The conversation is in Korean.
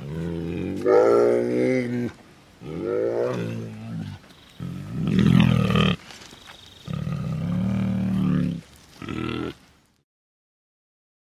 음... 네.